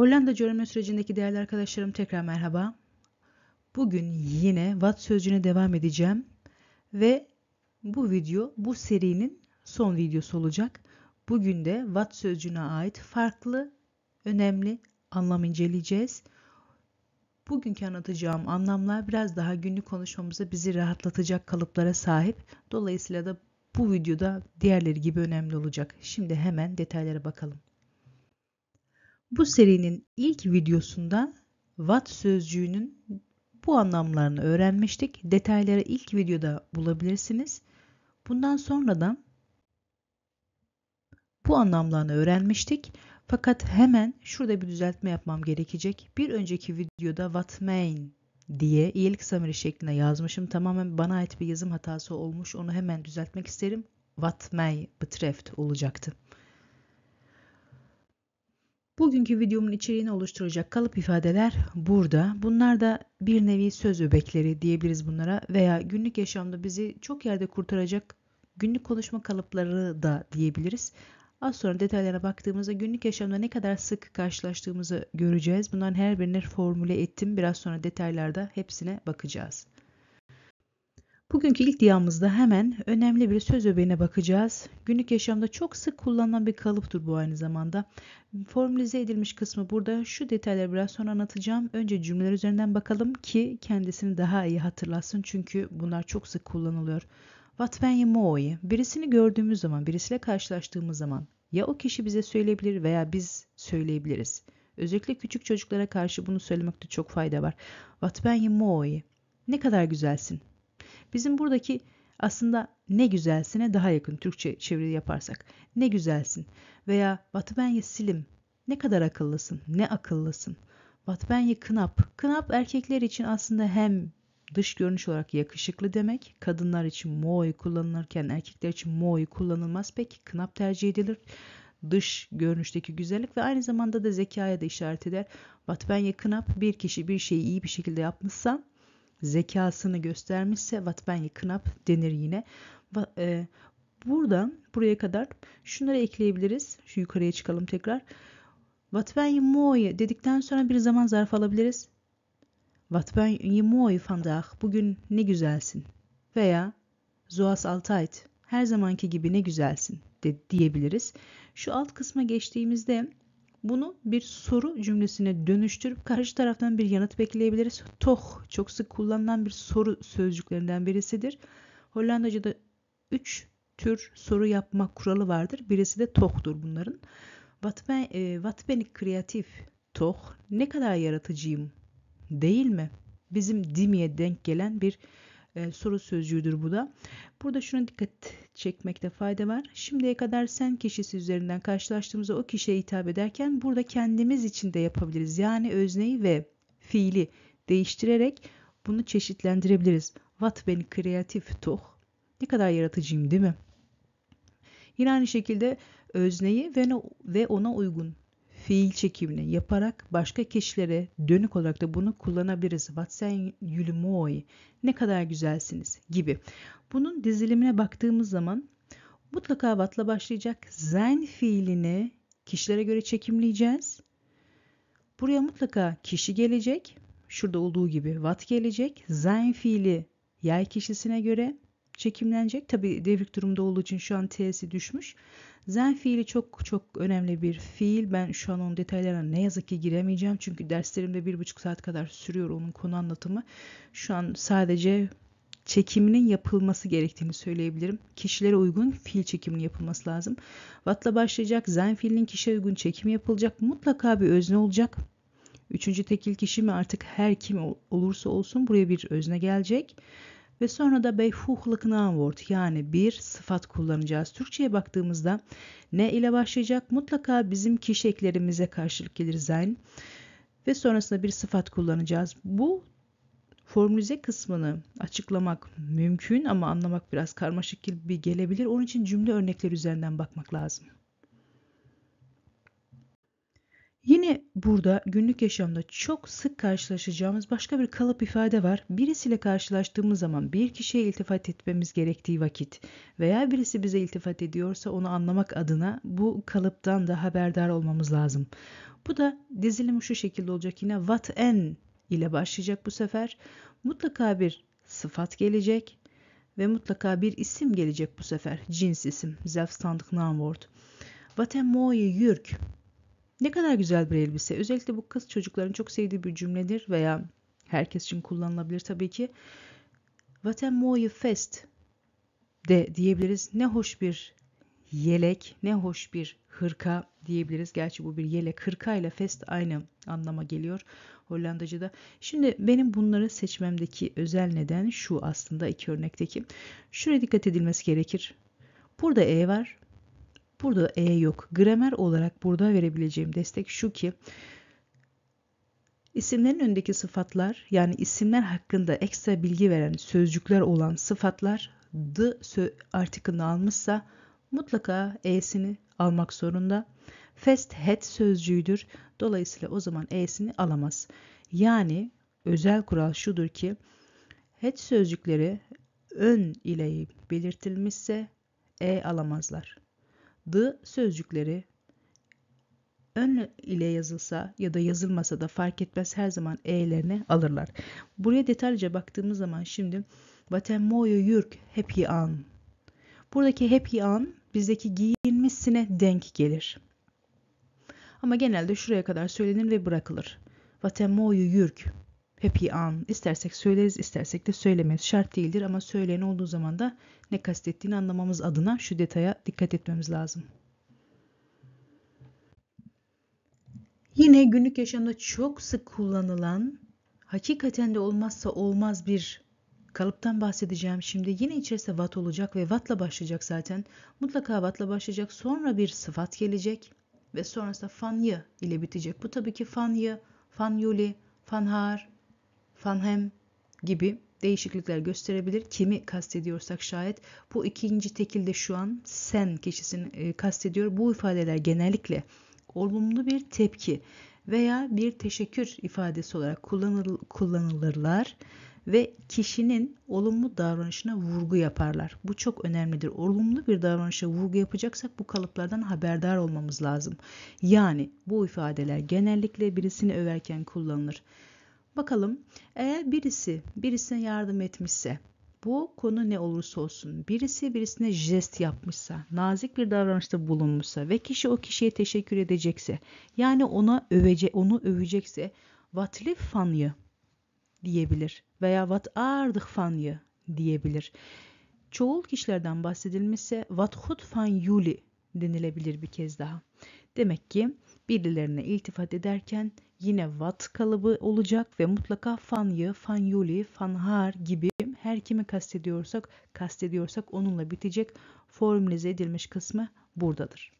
Hollandaca öğrenme sürecindeki değerli arkadaşlarım tekrar merhaba. Bugün yine Watt sözcüğüne devam edeceğim ve bu video bu serinin son videosu olacak. Bugün de Watt sözcüğüne ait farklı, önemli anlam inceleyeceğiz. Bugünkü anlatacağım anlamlar biraz daha günlük konuşmamıza bizi rahatlatacak kalıplara sahip. Dolayısıyla da bu videoda diğerleri gibi önemli olacak. Şimdi hemen detaylara bakalım. Bu serinin ilk videosunda Watt sözcüğünün bu anlamlarını öğrenmiştik. Detayları ilk videoda bulabilirsiniz. Bundan sonra da bu anlamlarını öğrenmiştik. Fakat hemen şurada bir düzeltme yapmam gerekecek. Bir önceki videoda what mean diye iyilik samiri şeklinde yazmışım. Tamamen bana ait bir yazım hatası olmuş. Onu hemen düzeltmek isterim. What may betreft olacaktı. Bugünkü videomun içeriğini oluşturacak kalıp ifadeler burada. Bunlar da bir nevi söz öbekleri diyebiliriz bunlara veya günlük yaşamda bizi çok yerde kurtaracak günlük konuşma kalıpları da diyebiliriz. Az sonra detaylara baktığımızda günlük yaşamda ne kadar sık karşılaştığımızı göreceğiz. Bunların her birini formüle ettim. Biraz sonra detaylarda hepsine bakacağız. Bugünkü ilk diyamızda hemen önemli bir söz öbeğine bakacağız. Günlük yaşamda çok sık kullanılan bir kalıptır bu aynı zamanda. Formülize edilmiş kısmı burada. Şu detayları biraz sonra anlatacağım. Önce cümleler üzerinden bakalım ki kendisini daha iyi hatırlasın. Çünkü bunlar çok sık kullanılıyor. What ben moi? Birisini gördüğümüz zaman, birisiyle karşılaştığımız zaman ya o kişi bize söyleyebilir veya biz söyleyebiliriz. Özellikle küçük çocuklara karşı bunu söylemekte çok fayda var. What ben moi? Ne kadar güzelsin. Bizim buradaki aslında ne güzelsine daha yakın Türkçe çeviri yaparsak. Ne güzelsin veya What ben silim. Ne kadar akıllısın, ne akıllısın. What ben knap. Knap erkekler için aslında hem dış görünüş olarak yakışıklı demek. Kadınlar için moi kullanılırken erkekler için moi kullanılmaz. Peki knap tercih edilir. Dış görünüşteki güzellik ve aynı zamanda da zekaya da işaret eder. Vatbenye knap bir kişi bir şeyi iyi bir şekilde yapmışsa zekasını göstermişse vatbenye knap denir yine. E, buradan buraya kadar şunları ekleyebiliriz. Şu yukarıya çıkalım tekrar. Vatbenye moi dedikten sonra bir zaman zarf alabiliriz. Ben je mooi vandaag. Bugün ne güzelsin. Veya zoals altijd. Her zamanki gibi ne güzelsin de diyebiliriz. Şu alt kısma geçtiğimizde bunu bir soru cümlesine dönüştürüp karşı taraftan bir yanıt bekleyebiliriz. Toh çok sık kullanılan bir soru sözcüklerinden birisidir. Hollandaca'da üç tür soru yapma kuralı vardır. Birisi de toh'tur bunların. Wat ben, e, wat ben kreatif? Toh. Ne kadar yaratıcıyım değil mi? Bizim dimiye denk gelen bir e, soru sözcüğüdür bu da. Burada şuna dikkat çekmekte fayda var. Şimdiye kadar sen kişisi üzerinden karşılaştığımızda o kişiye hitap ederken burada kendimiz için de yapabiliriz. Yani özneyi ve fiili değiştirerek bunu çeşitlendirebiliriz. What ben kreatif toh. Ne kadar yaratıcıyım değil mi? Yine aynı şekilde özneyi ve ona uygun fiil çekimini yaparak başka kişilere dönük olarak da bunu kullanabiliriz. What sen yülümoi, ne kadar güzelsiniz gibi. Bunun dizilimine baktığımız zaman mutlaka what'la başlayacak. Sein fiilini kişilere göre çekimleyeceğiz. Buraya mutlaka kişi gelecek. Şurada olduğu gibi what gelecek. Sein fiili yay kişisine göre çekimlenecek. Tabi devrik durumda olduğu için şu an t'si düşmüş. Zen fiili çok çok önemli bir fiil. Ben şu an onun detaylarına ne yazık ki giremeyeceğim. Çünkü derslerimde bir buçuk saat kadar sürüyor onun konu anlatımı. Şu an sadece çekiminin yapılması gerektiğini söyleyebilirim. Kişilere uygun fiil çekiminin yapılması lazım. Vat'la başlayacak. Zen fiilinin kişiye uygun çekimi yapılacak. Mutlaka bir özne olacak. Üçüncü tekil kişi mi artık her kim olursa olsun buraya bir özne gelecek. Ve sonra da beyfuhlık namvort yani bir sıfat kullanacağız. Türkçe'ye baktığımızda ne ile başlayacak? Mutlaka bizim kişi eklerimize karşılık gelir sein. Ve sonrasında bir sıfat kullanacağız. Bu formülize kısmını açıklamak mümkün ama anlamak biraz karmaşık gibi gelebilir. Onun için cümle örnekleri üzerinden bakmak lazım. Yine burada günlük yaşamda çok sık karşılaşacağımız başka bir kalıp ifade var. Birisiyle karşılaştığımız zaman bir kişiye iltifat etmemiz gerektiği vakit veya birisi bize iltifat ediyorsa onu anlamak adına bu kalıptan da haberdar olmamız lazım. Bu da dizilim şu şekilde olacak yine what en ile başlayacak bu sefer. Mutlaka bir sıfat gelecek ve mutlaka bir isim gelecek bu sefer. Cins isim, zelfstandig naamwoord. Wat een mooie jurk. Ne kadar güzel bir elbise. Özellikle bu kız çocukların çok sevdiği bir cümledir veya herkes için kullanılabilir tabii ki. Wat een mooie fest de diyebiliriz. Ne hoş bir yelek, ne hoş bir hırka diyebiliriz. Gerçi bu bir yelek, hırka ile fest aynı anlama geliyor Hollandaca'da. Şimdi benim bunları seçmemdeki özel neden şu aslında iki örnekteki. Şuraya dikkat edilmesi gerekir. Burada E var. Burada E yok. Gramer olarak burada verebileceğim destek şu ki isimlerin önündeki sıfatlar yani isimler hakkında ekstra bilgi veren sözcükler olan sıfatlar the article'ını almışsa mutlaka e'sini almak zorunda. Fest het sözcüğüdür. Dolayısıyla o zaman e'sini alamaz. Yani özel kural şudur ki het sözcükleri ön ile belirtilmişse e alamazlar. The sözcükleri ön ile yazılsa ya da yazılmasa da fark etmez her zaman e'lerini alırlar. Buraya detaylıca baktığımız zaman şimdi Vaten moyo yürk happy an. Buradaki happy an bizdeki giyinmişsine denk gelir. Ama genelde şuraya kadar söylenir ve bırakılır. Vaten moyo happy an. İstersek söyleriz, istersek de söylemeyiz. Şart değildir ama söyleyen olduğu zaman da ne kastettiğini anlamamız adına şu detaya dikkat etmemiz lazım. Yine günlük yaşamda çok sık kullanılan, hakikaten de olmazsa olmaz bir kalıptan bahsedeceğim şimdi. Yine içerisinde vat olacak ve vatla başlayacak zaten. Mutlaka vatla başlayacak. Sonra bir sıfat gelecek ve sonrasında fanyı ile bitecek. Bu tabii ki fanyı, fanyuli, fanhar, fanhem gibi değişiklikler gösterebilir. Kimi kastediyorsak şayet bu ikinci tekilde şu an sen kişisini e, kastediyor. Bu ifadeler genellikle olumlu bir tepki veya bir teşekkür ifadesi olarak kullanıl kullanılırlar ve kişinin olumlu davranışına vurgu yaparlar. Bu çok önemlidir. Olumlu bir davranışa vurgu yapacaksak bu kalıplardan haberdar olmamız lazım. Yani bu ifadeler genellikle birisini överken kullanılır. Bakalım eğer birisi birisine yardım etmişse bu konu ne olursa olsun birisi birisine jest yapmışsa, nazik bir davranışta bulunmuşsa ve kişi o kişiye teşekkür edecekse, yani ona övece, onu övecekse, vatlif fanyı diyebilir veya wat aardig fanyı diyebilir. Çoğul kişilerden bahsedilmişse goed van jullie denilebilir bir kez daha. Demek ki birilerine iltifat ederken yine what kalıbı olacak ve mutlaka fanyı, fanyuli, fanhar gibi her kimi kastediyorsak kastediyorsak onunla bitecek formülize edilmiş kısmı buradadır.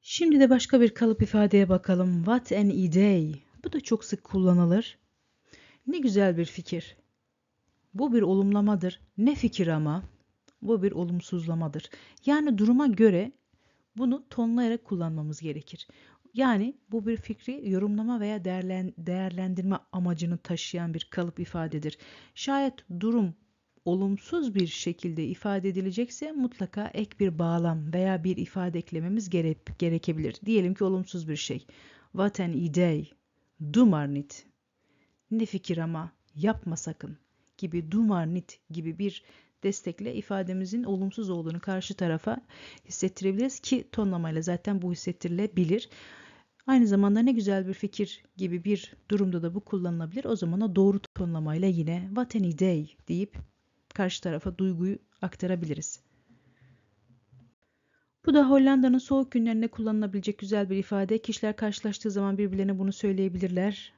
Şimdi de başka bir kalıp ifadeye bakalım. What an idea. Bu da çok sık kullanılır. Ne güzel bir fikir. Bu bir olumlamadır. Ne fikir ama? Bu bir olumsuzlamadır. Yani duruma göre bunu tonlayarak kullanmamız gerekir. Yani bu bir fikri yorumlama veya değerlendirme amacını taşıyan bir kalıp ifadedir. Şayet durum olumsuz bir şekilde ifade edilecekse mutlaka ek bir bağlam veya bir ifade eklememiz gere gerekebilir. Diyelim ki olumsuz bir şey. What an idea. Dumarnit. Ne fikir ama yapma sakın gibi dumarnit gibi bir destekle ifademizin olumsuz olduğunu karşı tarafa hissettirebiliriz ki tonlamayla zaten bu hissettirilebilir. Aynı zamanda ne güzel bir fikir gibi bir durumda da bu kullanılabilir. O zaman o doğru tonlamayla yine what any day deyip karşı tarafa duyguyu aktarabiliriz. Bu da Hollanda'nın soğuk günlerinde kullanılabilecek güzel bir ifade. Kişiler karşılaştığı zaman birbirlerine bunu söyleyebilirler.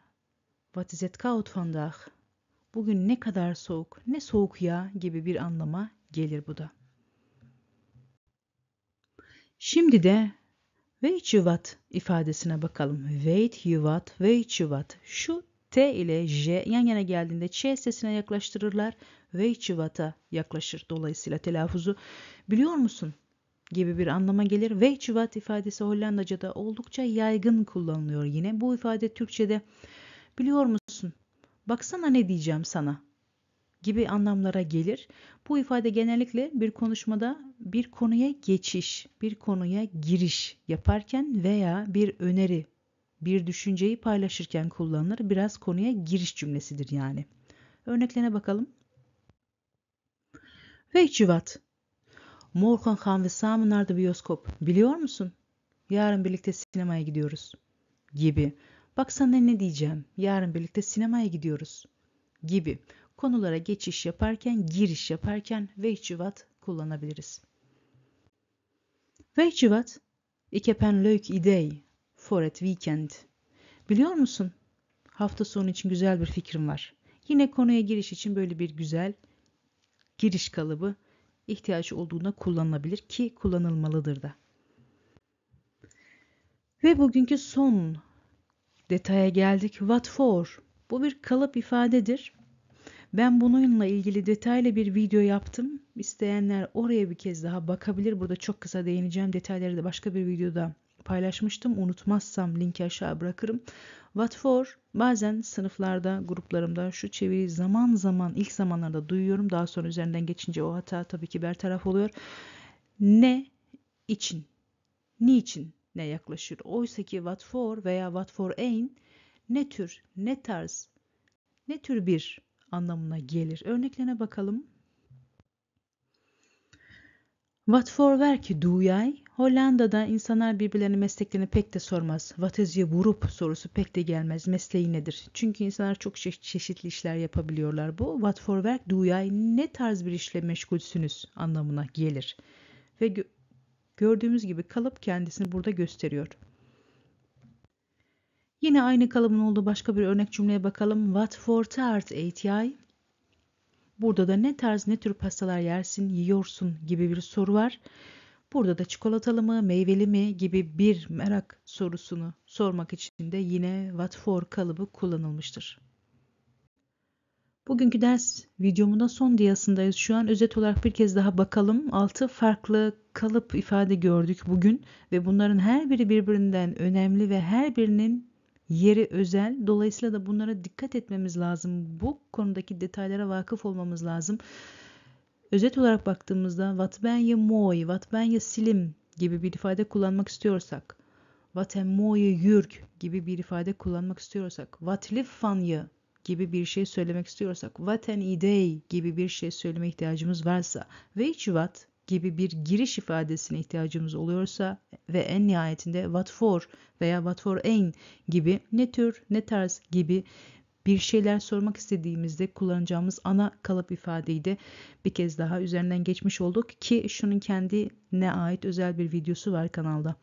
What is it koud vandaag? Bugün ne kadar soğuk, ne soğuk ya gibi bir anlama gelir bu da. Şimdi de What ifadesine bakalım. You what. Şu T ile J yan yana geldiğinde Ç sesine yaklaştırırlar. What'a yaklaşır. Dolayısıyla telaffuzu biliyor musun gibi bir anlama gelir. Je wat ifadesi Hollandaca'da oldukça yaygın kullanılıyor yine. Bu ifade Türkçe'de biliyor musun? Baksana ne diyeceğim sana gibi anlamlara gelir. Bu ifade genellikle bir konuşmada bir konuya geçiş, bir konuya giriş yaparken veya bir öneri, bir düşünceyi paylaşırken kullanılır. Biraz konuya giriş cümlesidir yani. Örneklerine bakalım. Morgen gaan we samen naar de bioscoop. Biliyor musun? Yarın birlikte sinemaya gidiyoruz. Gibi. Baksana ne diyeceğim. Yarın birlikte sinemaya gidiyoruz. Gibi. Konulara geçiş yaparken, giriş yaparken wat kullanabiliriz. Wat? Ik heb een leuk idee voor het weekend. Biliyor musun? Hafta sonu için güzel bir fikrim var. Yine konuya giriş için böyle bir güzel giriş kalıbı ihtiyaç olduğunda kullanılabilir ki kullanılmalıdır da. Ve bugünkü son detaya geldik. What for? Bu bir kalıp ifadedir. Ben bununla ilgili detaylı bir video yaptım. İsteyenler oraya bir kez daha bakabilir. Burada çok kısa değineceğim. Detayları da başka bir videoda paylaşmıştım. Unutmazsam linki aşağı bırakırım. What for? Bazen sınıflarda, gruplarımda şu çeviriyi zaman zaman ilk zamanlarda duyuyorum. Daha sonra üzerinden geçince o hata tabii ki bertaraf oluyor. Ne için? Niçin? Ne yaklaşır? Oysa ki what for veya what for ain ne tür, ne tarz, ne tür bir anlamına gelir. Örneklerine bakalım. What for work do you? Hollanda'da insanlar birbirlerine mesleklerini pek de sormaz. What is your beroep sorusu pek de gelmez. Mesleği nedir? Çünkü insanlar çok çeşitli işler yapabiliyorlar. Bu what for work you? Ne tarz bir işle meşgulsünüz anlamına gelir. Ve gö gördüğümüz gibi kalıp kendisini burada gösteriyor. Yine aynı kalıbın olduğu başka bir örnek cümleye bakalım. What for tart ate Burada da ne tarz ne tür pastalar yersin, yiyorsun gibi bir soru var. Burada da çikolatalı mı, meyveli mi gibi bir merak sorusunu sormak için de yine what for kalıbı kullanılmıştır. Bugünkü ders videomun da son diyasındayız. Şu an özet olarak bir kez daha bakalım. 6 farklı kalıp ifade gördük bugün ve bunların her biri birbirinden önemli ve her birinin yeri özel. Dolayısıyla da bunlara dikkat etmemiz lazım. Bu konudaki detaylara vakıf olmamız lazım. Özet olarak baktığımızda wat ben je mooi, wat ben je slim gibi bir ifade kullanmak istiyorsak, mooie jurk gibi bir ifade kullanmak istiyorsak, je gibi bir şey söylemek istiyorsak, what an idee gibi bir şey söyleme ihtiyacımız varsa, weet je what gibi bir giriş ifadesine ihtiyacımız oluyorsa ve en nihayetinde what for veya what for ain gibi ne tür ne tarz gibi bir şeyler sormak istediğimizde kullanacağımız ana kalıp ifadeyi de bir kez daha üzerinden geçmiş olduk ki şunun kendine ait özel bir videosu var kanalda.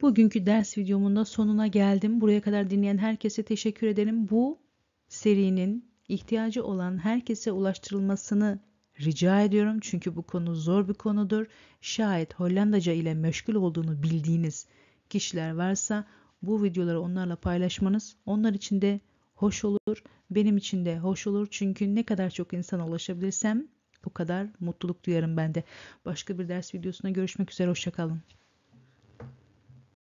Bugünkü ders videomun da sonuna geldim. Buraya kadar dinleyen herkese teşekkür ederim. Bu serinin ihtiyacı olan herkese ulaştırılmasını rica ediyorum. Çünkü bu konu zor bir konudur. Şayet Hollandaca ile meşgul olduğunu bildiğiniz kişiler varsa bu videoları onlarla paylaşmanız onlar için de hoş olur. Benim için de hoş olur. Çünkü ne kadar çok insana ulaşabilirsem o kadar mutluluk duyarım ben de. Başka bir ders videosuna görüşmek üzere. Hoşçakalın.